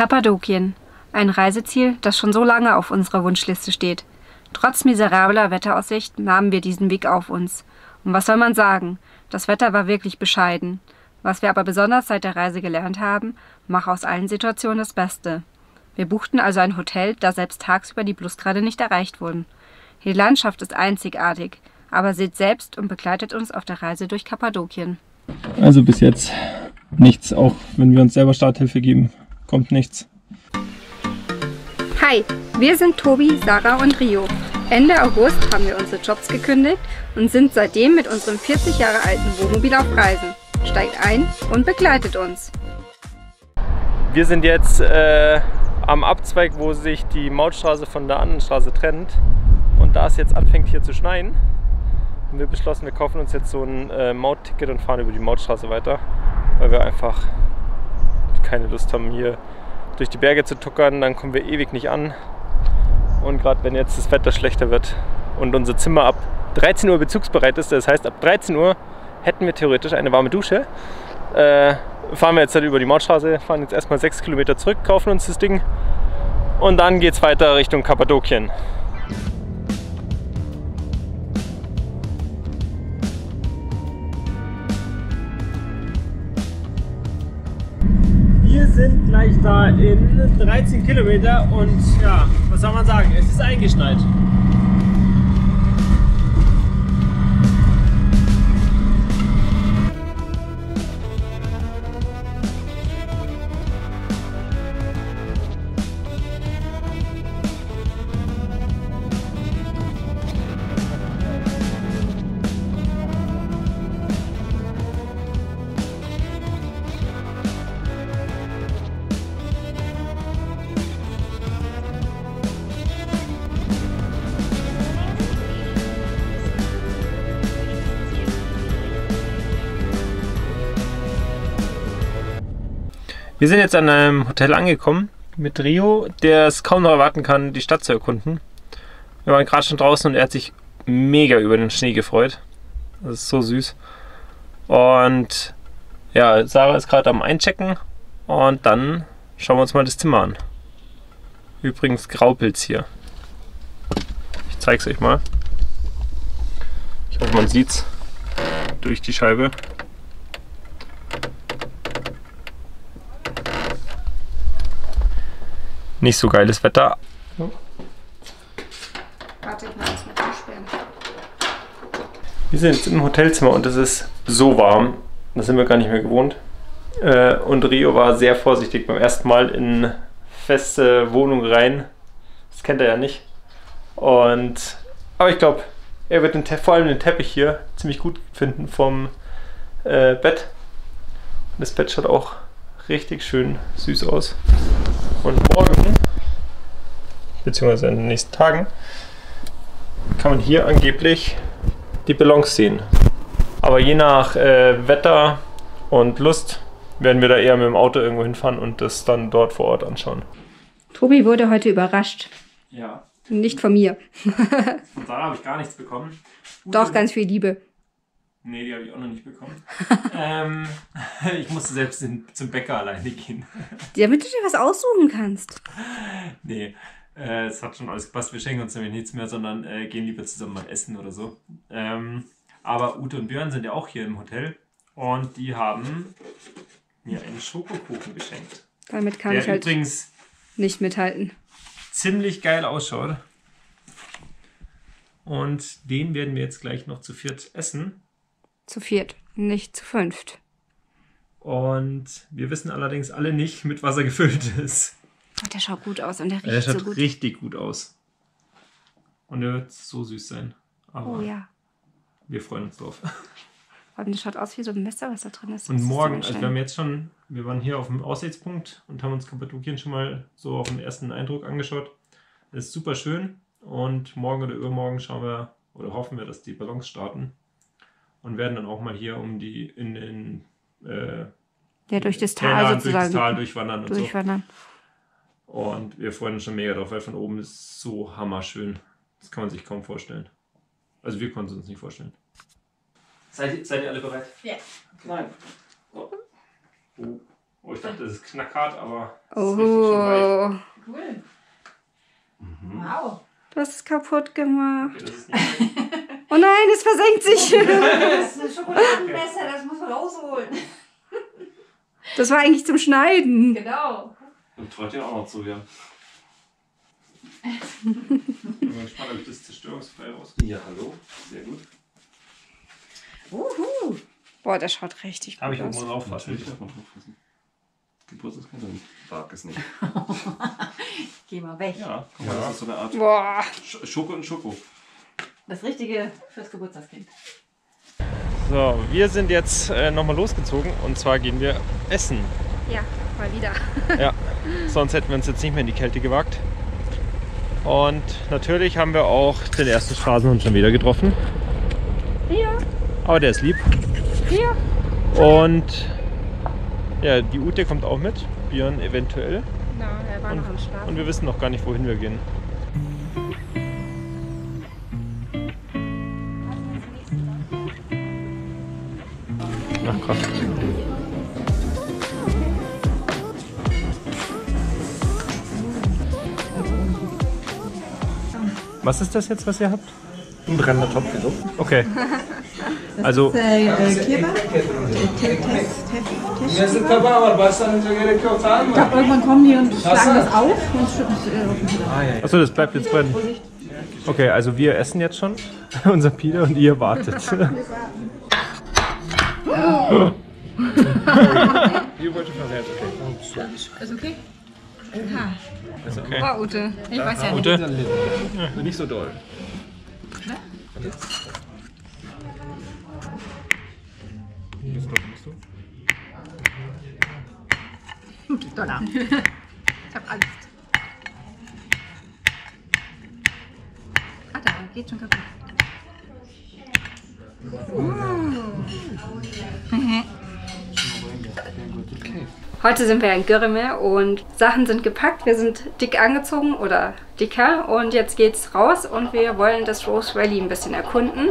Kappadokien. Ein Reiseziel, das schon so lange auf unserer Wunschliste steht. Trotz miserabler Wetteraussicht nahmen wir diesen Weg auf uns. Und was soll man sagen? Das Wetter war wirklich bescheiden. Was wir aber besonders seit der Reise gelernt haben, mach aus allen Situationen das Beste. Wir buchten also ein Hotel, da selbst tagsüber die Plusgrade nicht erreicht wurden. Die Landschaft ist einzigartig, aber seht selbst und begleitet uns auf der Reise durch Kappadokien. Also bis jetzt nichts, auch wenn wir uns selber Starthilfe geben, kommt nichts. Hi, wir sind Tobi, Sarah und Rio. Ende August haben wir unsere Jobs gekündigt und sind seitdem mit unserem 40 Jahre alten Wohnmobil auf Reisen. Steigt ein und begleitet uns. Wir sind jetzt äh, am Abzweig, wo sich die Mautstraße von der anderen Straße trennt. Und da es jetzt anfängt hier zu schneien, haben wir beschlossen, wir kaufen uns jetzt so ein äh, Mautticket und fahren über die Mautstraße weiter, weil wir einfach keine Lust haben, hier durch die Berge zu tuckern. Dann kommen wir ewig nicht an. Und gerade wenn jetzt das Wetter schlechter wird und unser Zimmer ab 13 Uhr bezugsbereit ist, das heißt ab 13 Uhr hätten wir theoretisch eine warme Dusche. Äh, fahren wir jetzt halt über die Mautstraße, fahren jetzt erstmal 6 Kilometer zurück, kaufen uns das Ding und dann geht es weiter Richtung Kappadokien. Wir sind gleich da in 13 Kilometer und ja, was soll man sagen, es ist eingeschneit. Wir sind jetzt an einem Hotel angekommen mit Rio, der es kaum noch erwarten kann, die Stadt zu erkunden. Wir waren gerade schon draußen und er hat sich mega über den Schnee gefreut. Das ist so süß. Und ja, Sarah ist gerade am Einchecken und dann schauen wir uns mal das Zimmer an. Übrigens Graupilz hier. Ich zeige es euch mal. Ich hoffe, man sieht es durch die Scheibe. Nicht so geiles Wetter. Warte, ich muss mit zusperren. Wir sind jetzt im Hotelzimmer und es ist so warm. Das sind wir gar nicht mehr gewohnt. Äh, und Rio war sehr vorsichtig beim ersten Mal in feste Wohnung rein. Das kennt er ja nicht. Und aber ich glaube, er wird den, vor allem den Teppich hier ziemlich gut finden vom äh, Bett. Und das Bett schaut auch richtig schön süß aus. Und morgen, beziehungsweise in den nächsten Tagen, kann man hier angeblich die Ballons sehen. Aber je nach äh, Wetter und Lust werden wir da eher mit dem Auto irgendwo hinfahren und das dann dort vor Ort anschauen. Tobi wurde heute überrascht. Ja. Nicht von mir. von Sarah habe ich gar nichts bekommen. Doch, ganz viel Liebe. Nee, die habe ich auch noch nicht bekommen. ähm, ich musste selbst in, zum Bäcker alleine gehen. Damit du dir was aussuchen kannst. Nee, äh, es hat schon alles gepasst. Wir schenken uns nämlich nichts mehr, sondern äh, gehen lieber zusammen mal essen oder so. Ähm, aber Ute und Björn sind ja auch hier im Hotel und die haben mir einen Schokokuchen geschenkt. Damit kann der ich halt übrigens nicht mithalten. Ziemlich geil ausschaut. Und den werden wir jetzt gleich noch zu viert essen. Zu viert, nicht zu fünft. Und wir wissen allerdings alle nicht, mit was er gefüllt ist. Der schaut gut aus und der riecht der schaut so gut. richtig gut aus. Und er wird so süß sein. Aber oh ja. Wir freuen uns drauf. Und der schaut aus wie so ein Messer, was da drin ist. Und morgen, also wir haben jetzt schon, wir waren hier auf dem Aussichtspunkt und haben uns Kappadokien schon mal so auf den ersten Eindruck angeschaut. Das ist super schön. Und morgen oder übermorgen schauen wir oder hoffen wir, dass die Ballons starten und werden dann auch mal hier um die in den äh, ja, durch das Tal Tälern, sozusagen durch das Tal durchwandern und durchwandern. so. Und wir freuen uns schon mega drauf, weil von oben ist so hammerschön. Das kann man sich kaum vorstellen. Also wir konnten es uns nicht vorstellen. Seid, seid ihr alle bereit? Ja. Nein. Oh. Oh. Oh, ich dachte, das ist knackhart, aber das ist richtig schön weich. Oh, Cool. Wow. du hast es kaputt gemacht. Okay, das ist nicht Oh nein, es versenkt sich. Das ist ein Schokoladenmesser, das muss man rausholen. Das war eigentlich zum Schneiden. Genau. Und traut ihr auch noch zu, ja. Ich bin mal gespannt, ob ich das zerstörungsfrei rauskriege. Ja, hallo. Sehr gut. Uhu. Boah, der schaut richtig Habe gut ich aus. oben drauf Natürlich darf man drauf fassen. Geburtstagskind und wag es nicht. Geh mal weg. Ja, guck mal, Ja. das ist so eine Art Boah. Sch Schoko und Schoko. Das Richtige fürs Geburtstagskind. So, wir sind jetzt äh, nochmal losgezogen und zwar gehen wir essen. Ja, mal wieder. Ja, sonst hätten wir uns jetzt nicht mehr in die Kälte gewagt. Und natürlich haben wir auch den ersten Straßenhund schon wieder getroffen. Hier, Aber der ist lieb. hier. Und ja, die Ute kommt auch mit. Björn eventuell. Na, er war Und, noch am Schlaf. und wir wissen noch gar nicht, wohin wir gehen. Ach krass. Was ist das jetzt, was ihr habt? Ein brennender Topf, wieso? Okay. Also? Ich glaube, irgendwann kommen die und schlagen das auf und schütten es äh, Teller. achso, das bleibt jetzt brennen. Okay, also wir essen jetzt schon, unser Peter, und ihr wartet. Ihr wollt schon okay. Ist okay? Ist okay. Oh, Ute. Ich weiß ja nicht. Ute? Nicht so doll. Dollar. Ich hab Angst. Ah, da geht schon kaputt. Heute sind wir in Görreme und Sachen sind gepackt. Wir sind dick angezogen oder dicker und jetzt geht's raus und wir wollen das Rose Valley ein bisschen erkunden.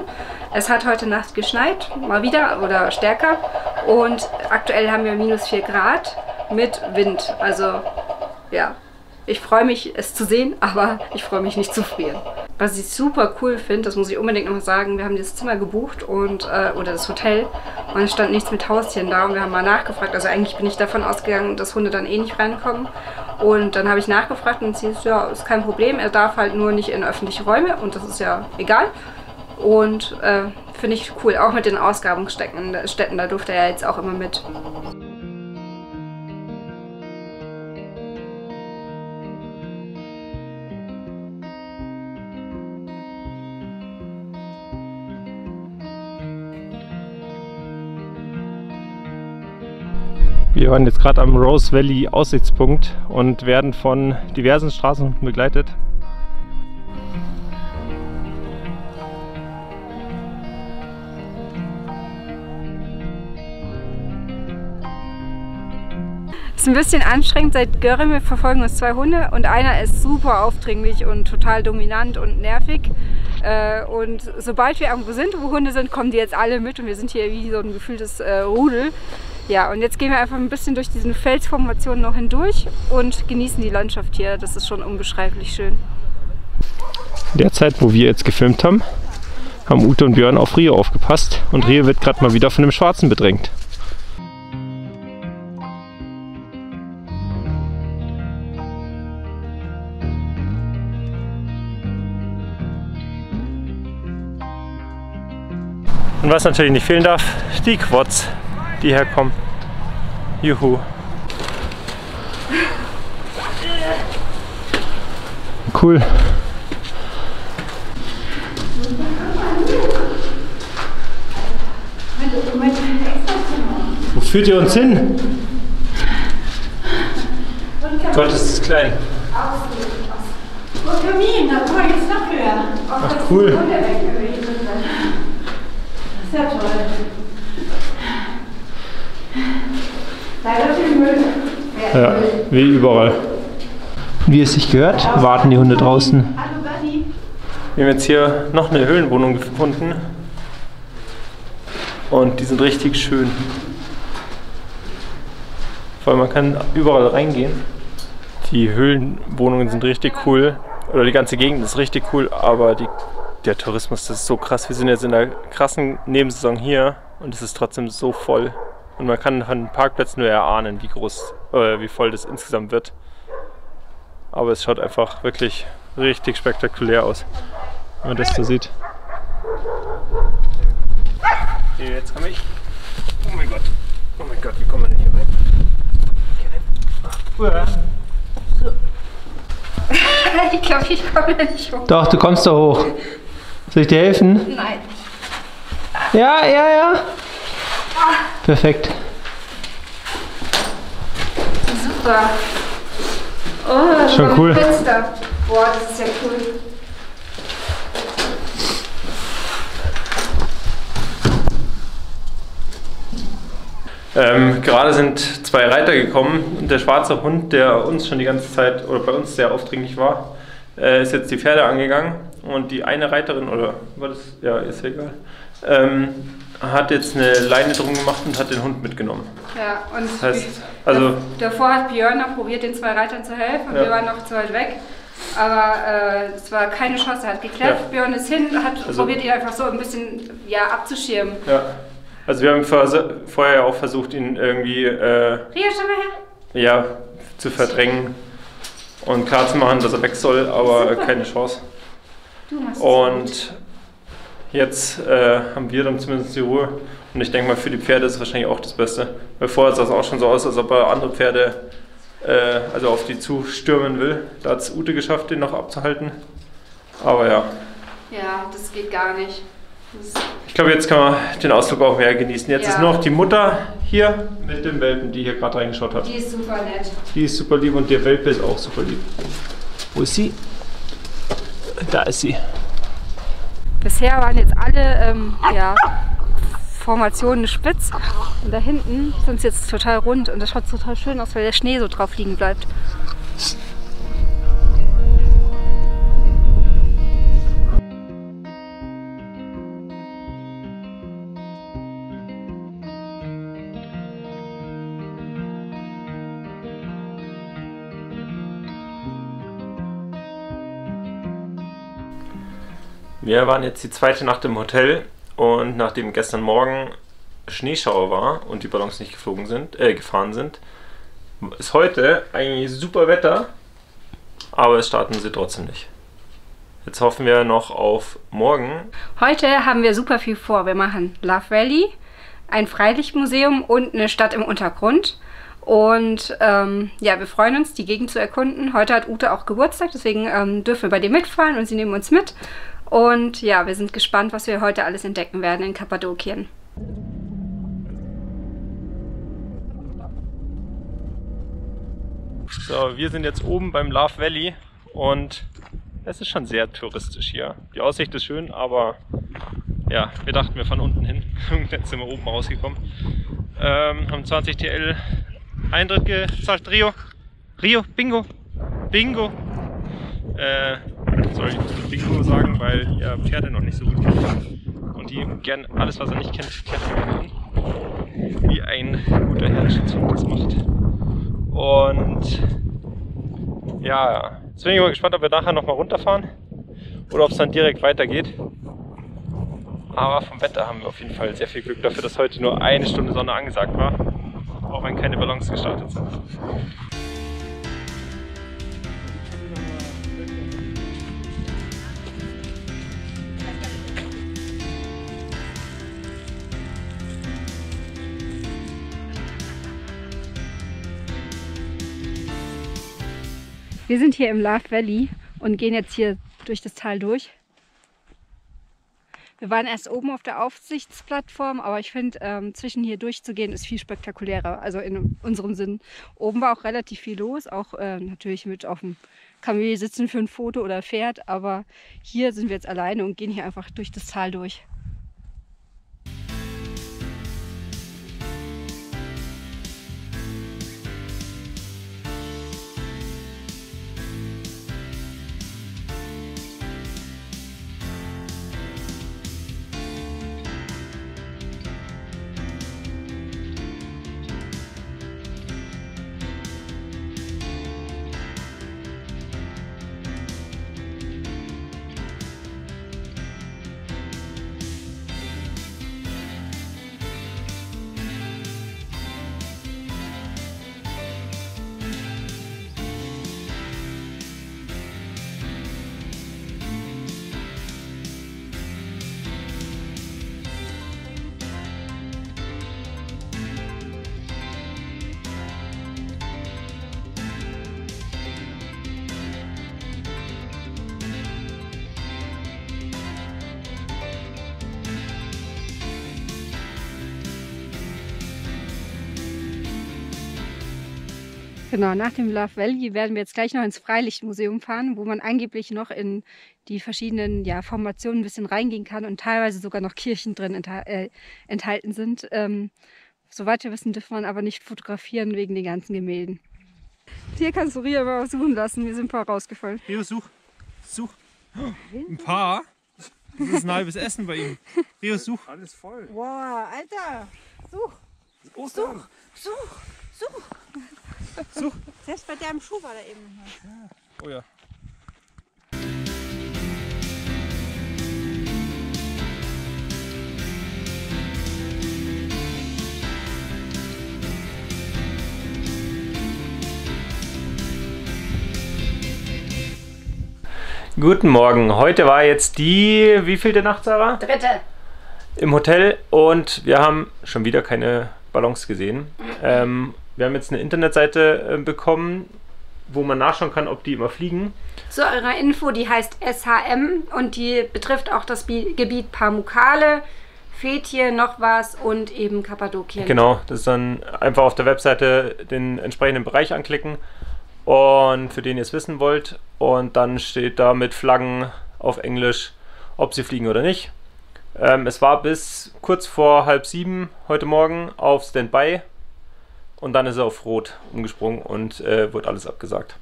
Es hat heute Nacht geschneit, mal wieder oder stärker und aktuell haben wir minus 4 Grad mit Wind. Also ja, ich freue mich, es zu sehen, aber ich freue mich nicht zu frieren. Was ich super cool finde, das muss ich unbedingt noch mal sagen, wir haben dieses Zimmer gebucht und äh, oder das Hotel und es stand nichts mit Haustieren da und wir haben mal nachgefragt. Also eigentlich bin ich davon ausgegangen, dass Hunde dann eh nicht reinkommen. Und dann habe ich nachgefragt und sie ist ja, ist kein Problem, er darf halt nur nicht in öffentliche Räume und das ist ja egal. Und äh, finde ich cool, auch mit den Ausgrabungsstätten, Städten, da durfte er jetzt auch immer mit. Wir waren jetzt gerade am Rose Valley Aussichtspunkt und werden von diversen Straßenhunden begleitet. Ist ein bisschen anstrengend. Seit Görreme verfolgen uns zwei Hunde und einer ist super aufdringlich und total dominant und nervig. Äh, Und sobald wir irgendwo sind, wo Hunde sind, kommen die jetzt alle mit und wir sind hier wie so ein gefühltes äh, Rudel. Ja, und jetzt gehen wir einfach ein bisschen durch diesen Felsformationen noch hindurch und genießen die Landschaft hier. Das ist schon unbeschreiblich schön. In der Zeit, wo wir jetzt gefilmt haben, haben Ute und Björn auf Rio aufgepasst und Rio wird gerade mal wieder von dem Schwarzen bedrängt. Und was natürlich nicht fehlen darf, die Quads, die herkommen. Juhu. Cool. Wo führt ihr uns hin? Gott, ist das klein. Und Kamin, da kommen wir jetzt Ja, wie überall. Wie es sich gehört, warten die Hunde draußen. Hallo Buddy. Wir haben jetzt hier noch eine Höhlenwohnung gefunden. Und die sind richtig schön. weil man kann überall reingehen. Die Höhlenwohnungen sind richtig cool. Oder die ganze Gegend ist richtig cool, aber die, der Tourismus, das ist so krass. Wir sind jetzt in einer krassen Nebensaison hier und es ist trotzdem so voll. Und man kann von den Parkplätzen nur erahnen, wie groß, äh, wie voll das insgesamt wird. Aber es schaut einfach wirklich richtig spektakulär aus, wenn man das so sieht. Okay, jetzt komme ich. Oh mein Gott. Oh mein Gott, wie kommen wir denn hier rein? Okay. Ich glaube, ich komme da nicht hoch. Doch, du kommst da hoch. Soll ich dir helfen? Nein. Ja, ja, ja. Perfekt. Super. Oh, Schon cool. Fenster. Boah, das ist ja cool. Ähm, gerade sind zwei Reiter gekommen und der schwarze Hund, der uns schon die ganze Zeit oder bei uns sehr aufdringlich war, äh, ist jetzt die Pferde angegangen und die eine Reiterin, oder war das, ja, ist ja egal, ähm, hat jetzt eine Leine drum gemacht und hat den Hund mitgenommen. Ja, und Das heißt, also davor hat Björn noch probiert, den zwei Reitern zu helfen und Ja. wir waren noch zu weit weg. Aber äh, es war keine Chance, er hat geklärt. Ja. Björn ist hin, hat Also- probiert, ihn einfach so ein bisschen ja, abzuschirmen. Ja. Also wir haben vorher ja auch versucht, ihn irgendwie äh, Ria, schau mal her. ja, zu verdrängen und klarzumachen, dass er weg soll, aber Super. keine Chance. Du machst es Und jetzt äh, haben wir dann zumindest die Ruhe. Und ich denke mal, für die Pferde ist es wahrscheinlich auch das Beste. Weil vorher sah es auch schon so aus, als ob er andere Pferde äh, also auf die zustürmen will. Da hat es Ute geschafft, den noch abzuhalten. Aber ja, Ja, das geht gar nicht. Das, ich glaube, jetzt kann man den Ausflug auch mehr genießen. Jetzt Ja. ist nur noch die Mutter hier mit dem Welpen, die hier gerade reingeschaut hat. die ist super nett. Die ist super lieb und der Welpe ist auch super lieb. Wo ist sie? Da ist sie. Bisher waren jetzt alle ähm, ja, Formationen spitz und da hinten sind sie jetzt total rund und das schaut total schön aus, weil der Schnee so drauf liegen bleibt. Wir waren jetzt die zweite Nacht im Hotel und nachdem gestern Morgen Schneeschauer war und die Ballons nicht geflogen sind, äh, gefahren sind, ist heute eigentlich super Wetter, aber es starten sie trotzdem nicht. Jetzt hoffen wir noch auf morgen. Heute haben wir super viel vor. Wir machen Love Valley, ein Freilichtmuseum und eine Stadt im Untergrund. Und ähm, ja, wir freuen uns, die Gegend zu erkunden. Heute hat Ute auch Geburtstag, deswegen ähm, dürfen wir bei dir mitfahren und sie nehmen uns mit. Und ja, wir sind gespannt, was wir heute alles entdecken werden in Kappadokien. So, wir sind jetzt oben beim Love Valley und es ist schon sehr touristisch hier. Die Aussicht ist schön, aber ja, wir dachten, wir fahren unten hin. Jetzt sind wir oben rausgekommen. Ähm, haben 20 TL Eintritt gezahlt. Rio, Rio, Bingo, Bingo. Äh, soll ich musste Bingo sagen, weil ihr Pferde noch nicht so gut kennt. Und die gern alles, was er nicht kennt, kennenlernen. Wie ein guter Herdenschutzhund das macht. Und ja, jetzt bin ich mal gespannt, ob wir nachher nochmal runterfahren oder ob es dann direkt weitergeht. Aber vom Wetter haben wir auf jeden Fall sehr viel Glück dafür, dass heute nur eine Stunde Sonne angesagt war, auch wenn keine Ballons gestartet sind. Wir sind hier im Love Valley und gehen jetzt hier durch das Tal durch. Wir waren erst oben auf der Aufsichtsplattform, aber ich finde, ähm, zwischen hier durchzugehen ist viel spektakulärer. Also in unserem Sinn. Oben war auch relativ viel los, auch äh, natürlich mit auf dem Kamel sitzen für ein Foto oder Pferd, aber hier sind wir jetzt alleine und gehen hier einfach durch das Tal durch. Genau, nach dem Love Valley werden wir jetzt gleich noch ins Freilichtmuseum fahren, wo man angeblich noch in die verschiedenen ja, Formationen ein bisschen reingehen kann und teilweise sogar noch Kirchen drin entha äh, enthalten sind. Ähm, soweit wir wissen, dürfen man aber nicht fotografieren wegen den ganzen Gemälden. Hier kannst du Ria aber suchen lassen, wir sind ein paar rausgefallen. Rio, such. Such. Ein paar? Das ist ein halbes Essen bei ihm. Rio, such. Alles voll. Boah, Alter. Such, Ostern. such, such. Such. Selbst bei deinem Schuh war da eben noch was. Oh ja. Guten Morgen. Heute war jetzt die, wie viel der Nacht, Sarah? Dritte. Im Hotel und wir haben schon wieder keine Ballons gesehen. Ähm, wir haben jetzt eine Internetseite äh, bekommen, wo man nachschauen kann, ob die immer fliegen. Zu eurer Info, die heißt SHM und die betrifft auch das Bi Gebiet Pamukkale, Fethiye, noch was und eben Kappadokien. Genau, das ist dann einfach auf der Webseite den entsprechenden Bereich anklicken und für den ihr es wissen wollt. Und dann steht da mit Flaggen auf Englisch, ob sie fliegen oder nicht. Ähm, es war bis kurz vor halb sieben heute Morgen auf Standby und dann ist er auf Rot umgesprungen und äh, wird alles abgesagt.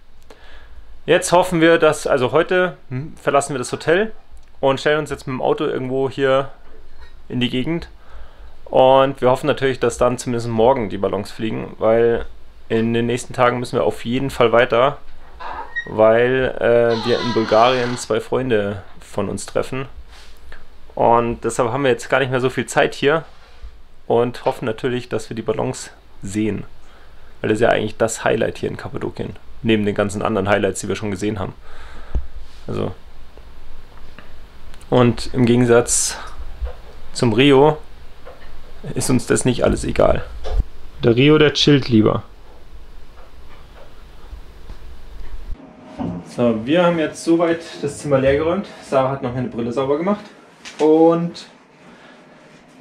Jetzt hoffen wir, dass, also heute hm, verlassen wir das Hotel und stellen uns jetzt mit dem Auto irgendwo hier in die Gegend. Und wir hoffen natürlich, dass dann zumindest morgen die Ballons fliegen, weil in den nächsten Tagen müssen wir auf jeden Fall weiter, weil äh, wir in Bulgarien zwei Freunde von uns treffen. Und deshalb haben wir jetzt gar nicht mehr so viel Zeit hier und hoffen natürlich, dass wir die Ballons sehen. Weil das ist ja eigentlich das Highlight hier in Kappadokien. Neben den ganzen anderen Highlights, die wir schon gesehen haben. Also. Und im Gegensatz zum Rio ist uns das nicht alles egal. Der Rio, der chillt lieber. So, wir haben jetzt soweit das Zimmer leer geräumt. Sarah hat noch meine Brille sauber gemacht. Und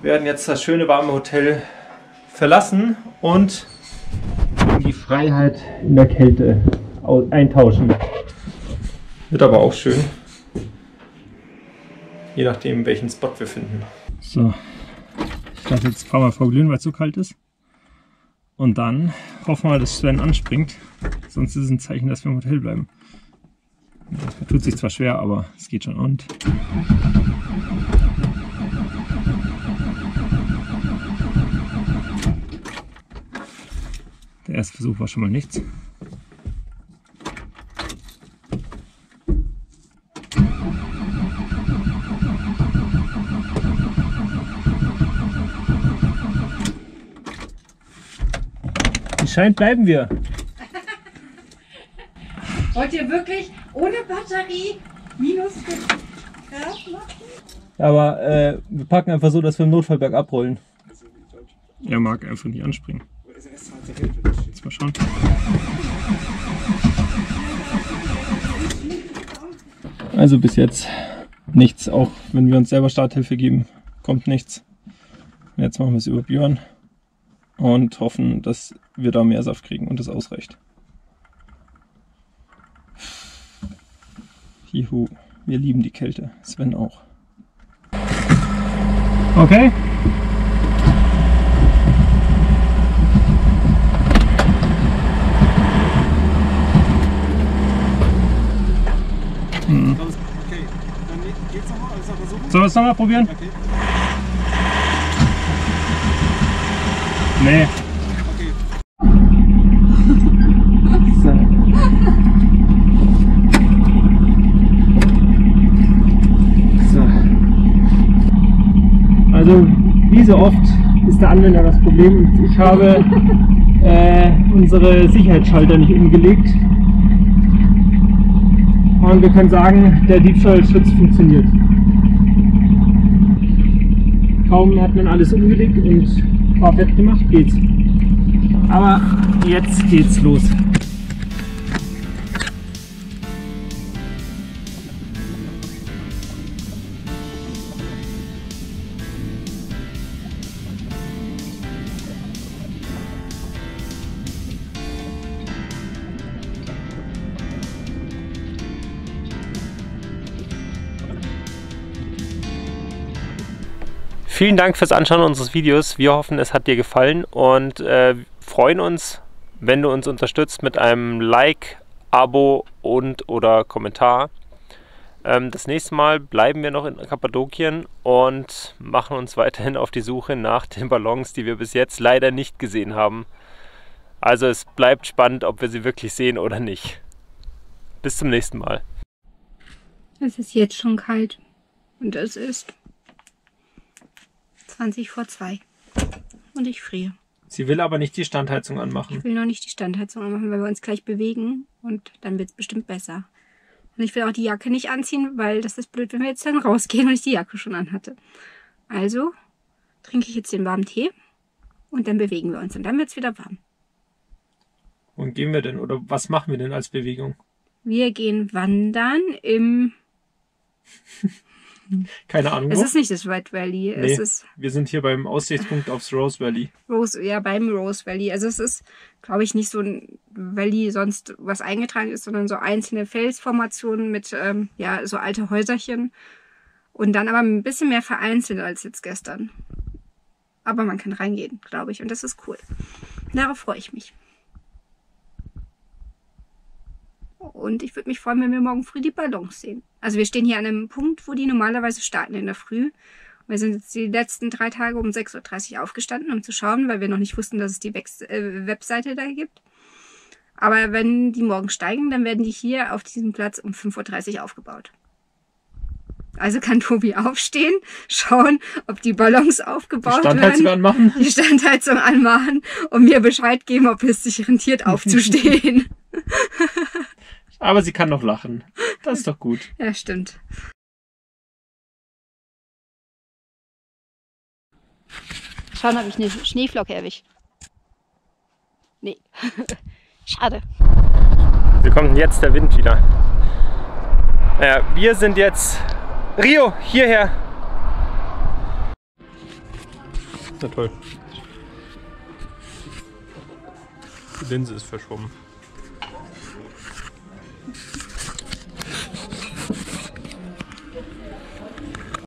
werden jetzt das schöne warme Hotel verlassen und die Freiheit in der Kälte au- eintauschen. Wird aber auch schön. Je nachdem, welchen Spot wir finden. So, ich lasse jetzt ein paar Mal vorglühen, weil es so kalt ist. Und dann hoffen wir, dass Sven anspringt. Sonst ist es ein Zeichen, dass wir im Hotel bleiben. Das tut sich zwar schwer, aber es geht schon. Und der erste Versuch war schon mal nichts. Scheint, bleiben wir. Wollt ihr wirklich ohne Batterie minus Grad machen? Aber äh, wir packen einfach so, dass wir im Notfall bergab rollen. Er mag einfach nicht anspringen. Mal schauen. Also bis jetzt nichts, auch wenn wir uns selber Starthilfe geben, kommt nichts. Jetzt machen wir es über Björn und hoffen, dass wir da mehr Saft kriegen und es ausreicht. Juhu, wir lieben die Kälte. Sven auch. Okay. Hm. Okay, dann geht's nochmal. Also versuchen. Sollen wir es nochmal probieren? Okay. Nee. Okay. So. Also, wie so oft ist der Anwender das Problem. Ich habe äh, unsere Sicherheitsschalter nicht umgelegt. Und wir können sagen, der Diebstahlschutz funktioniert. Kaum hat man alles umgelegt und fahrfett gemacht, geht's. Aber jetzt geht's los. Vielen Dank fürs Anschauen unseres Videos. Wir hoffen, es hat dir gefallen und äh, freuen uns, wenn du uns unterstützt mit einem Like, Abo und oder Kommentar. Ähm, das nächste Mal bleiben wir noch in Kappadokien und machen uns weiterhin auf die Suche nach den Ballons, die wir bis jetzt leider nicht gesehen haben. Also es bleibt spannend, ob wir sie wirklich sehen oder nicht. Bis zum nächsten Mal. Es ist jetzt schon kalt und es ist 20 vor 2 und ich friere. Sie will aber nicht die Standheizung anmachen. Ich will noch nicht die Standheizung anmachen, weil wir uns gleich bewegen und dann wird es bestimmt besser. Und ich will auch die Jacke nicht anziehen, weil das ist blöd, wenn wir jetzt dann rausgehen und ich die Jacke schon anhatte. Also trinke ich jetzt den warmen Tee und dann bewegen wir uns und dann wird es wieder warm. Wohin gehen wir denn oder was machen wir denn als Bewegung? Wir gehen wandern im. Keine Ahnung. Es ist nicht das Red Valley, Nee. es ist Wir sind hier beim Aussichtspunkt aufs Rose Valley. Rose, ja, beim Rose Valley. Also es ist, glaube ich, nicht so ein Valley sonst, was eingetragen ist, sondern so einzelne Felsformationen mit, ähm, ja, so alte Häuserchen. Und dann aber ein bisschen mehr vereinzelt als jetzt gestern. Aber man kann reingehen, glaube ich. Und das ist cool. Darauf freue ich mich. Und ich würde mich freuen, wenn wir morgen früh die Ballons sehen. Also wir stehen hier an einem Punkt, wo die normalerweise starten in der Früh. Wir sind jetzt die letzten drei Tage um 6.30 Uhr aufgestanden, um zu schauen, weil wir noch nicht wussten, dass es die äh, Webseite da gibt. Aber wenn die morgen steigen, dann werden die hier auf diesem Platz um 5.30 Uhr aufgebaut. Also kann Tobi aufstehen, schauen, ob die Ballons Die aufgebaut Standheizung werden, anmachen. die Standheizung anmachen und mir Bescheid geben, ob es sich rentiert aufzustehen. Aber sie kann noch lachen. Das ist doch gut. ja, stimmt. Schauen, ob ich eine Schneeflocke erwische. Nee. Schade. Hier kommt jetzt der Wind wieder. Ja, wir sind jetzt. Rio, hierher! Na toll. Die Linse ist verschwommen.